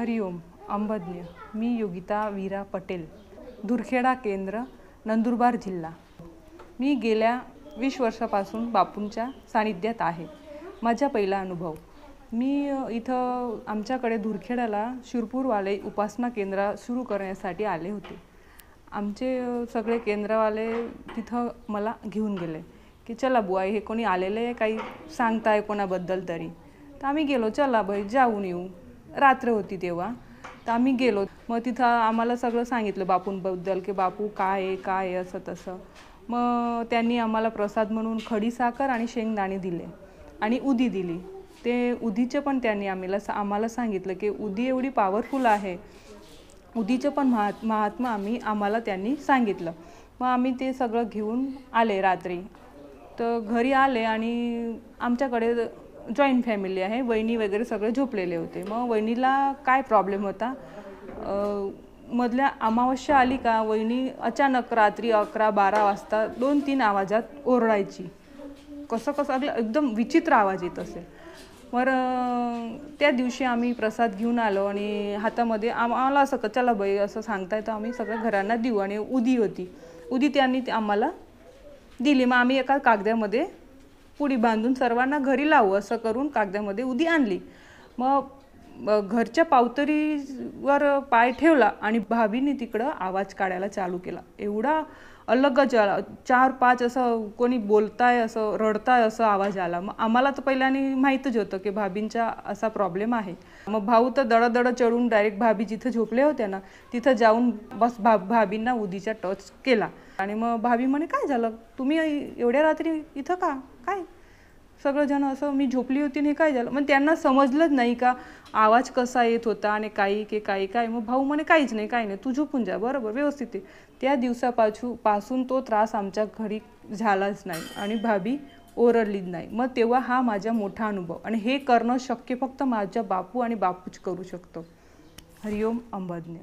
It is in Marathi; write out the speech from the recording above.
हरिओम अंबज्ञ मी योगिता वीरा पटेल दुरखेडा केंद्र नंदुरबार जिल्हा. मी गेल्या वीस वर्षापासून बापूंच्या सानिध्यात आहे. माझा पहिला अनुभव. मी इथं आमच्याकडे दुर्खेडाला शिरपूरवाले उपासना केंद्र सुरू करण्यासाठी आले होते. आमचे सगळे केंद्रवाले तिथं मला घेऊन गेले की चला बुवा हे कोणी आलेले आहे काही सांगताय कोणाबद्दल तरी. तर आम्ही गेलो चला बाई जाऊन येऊ. रात्र होती तेव्हा. तर आम्ही गेलो. मग तिथं आम्हाला सगळं सांगितलं बापूंबद्दल की बापू काय आहे काय आहे असं तसं. मग त्यांनी आम्हाला प्रसाद म्हणून खडी साखर आणि शेंगदाणे दिले आणि उदी दिली. ते उदीचे पण त्यांनी आम्हाला आम्हाला सांगितलं की उदी एवढी पॉवरफुल आहे. उदीचं पण महात महात्मा आम्ही आम्हाला त्यांनी सांगितलं. मग आम्ही ते सगळं घेऊन आले रात्री. तर घरी आले आणि आमच्याकडे जॉईंट फॅमिली आहे. वहिनी वगैरे सगळे झोपलेले होते. मग वहिनीला काय प्रॉब्लेम होता? मधल्या अमावस्या आली का? वहिनी अचानक रात्री अकरा बारा वाजता दोन तीन आवाजात ओरडायची. कसं कसं अगलं एकदम विचित्र आवाज येत असेल. वर त्या दिवशी आम्ही प्रसाद घेऊन आलो आणि हातामध्ये आम्हाला असं कच्चाला चला बाई असं सांगताय? तर आम्ही सगळ्या घरांना देऊ आणि उदी होती. उदी त्यांनी ते आम्हाला दिली. मग आम्ही एका कागदामध्ये पुडी बांधून सर्वांना घरी लावू असं करून कागदामध्ये उदी आणली. मग मग घरच्या पावतरीवर पाय ठेवला आणि भाभीने तिकडं आवाज काढायला चालू केला. एवढा अलगच आला चार पाच असं कोणी बोलताय असं रडताय असं आवाज आला. मग आम्हाला तर पहिल्याने माहीतच होतं की भाभींचा असा प्रॉब्लेम आहे. मग भाऊ तर दडदड चढून डायरेक्ट भाभी जिथं झोपले होत्या ना तिथं जाऊन बस भा भाभींना उदीचा टच केला. आणि मग भाभी म्हणे काय झालं? तुम्ही एवढ्या रात्री इथं का? काय? सगळंजण असं मी झोपली होती आणि काय झालं? मग त्यांना समजलंच नाही का आवाज कसा येत होता आणि काही की काही काय? मग भाऊ म्हणे काहीच नाही काही नाही तू झोपून जा बरोबर व्यवस्थित आहे. त्या दिवसापासून पासून तो त्रास आमच्या घरी झालाच नाही आणि भाभी ओरडलीच नाही. मग तेव्हा हा माझा मोठा अनुभव आणि हे करणं शक्य फक्त माझ्या बापू आणि बापूच करू शकतो. हरिओम अंबज्ञ.